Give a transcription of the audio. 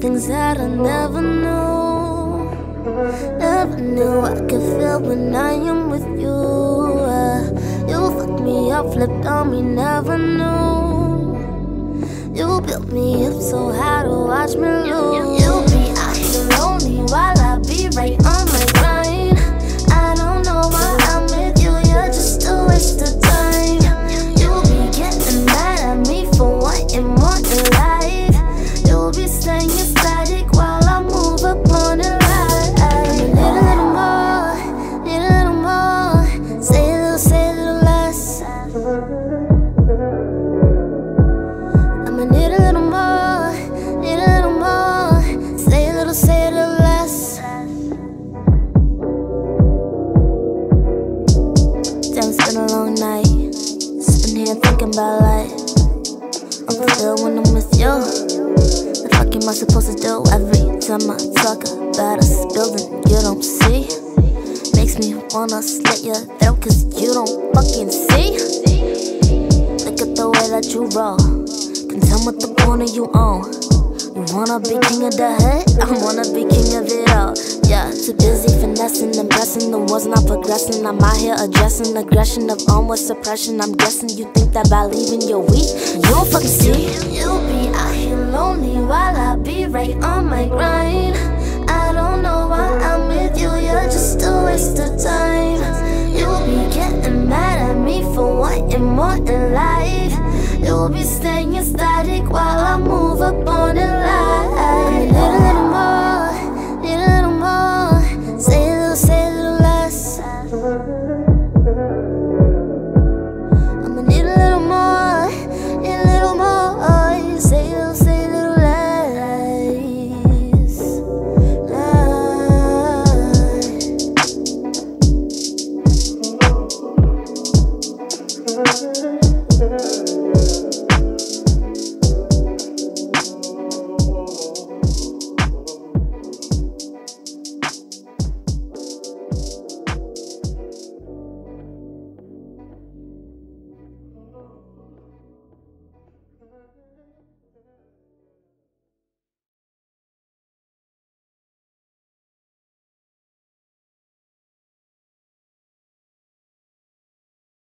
things that I never knew. Never knew I could feel when I am with you. Uh, you fucked me up, flipped on me, never knew. You built me up so high to watch me lose. You be out here lonely while I be right on my grind. I don't know why I'm with you, you're just a waste of time. You be getting mad at me for wanting more in life. You'll be staying static It's been a long night. Sitting here thinking about life. I'm fulfilled when I'm with you. The fuck am I supposed to do every time I talk about us building? You don't see? Makes me wanna slit your throat cause you don't fucking see. Look at the way that you roll. Can tell what the corner you own. Wanna be king of the hood? I wanna be king of it all. Yeah, too busy finessing, impressing. The world's not progressing. I'm out here addressing aggression of onward suppression. I'm guessing you think that by leaving you're weak. You don't fucking see. You'll be out here lonely while I be right on my grind. I don't know why I'm with you. You're just a waste of time. You'll be getting mad at me for wanting more in life. You'll be staying static while I move up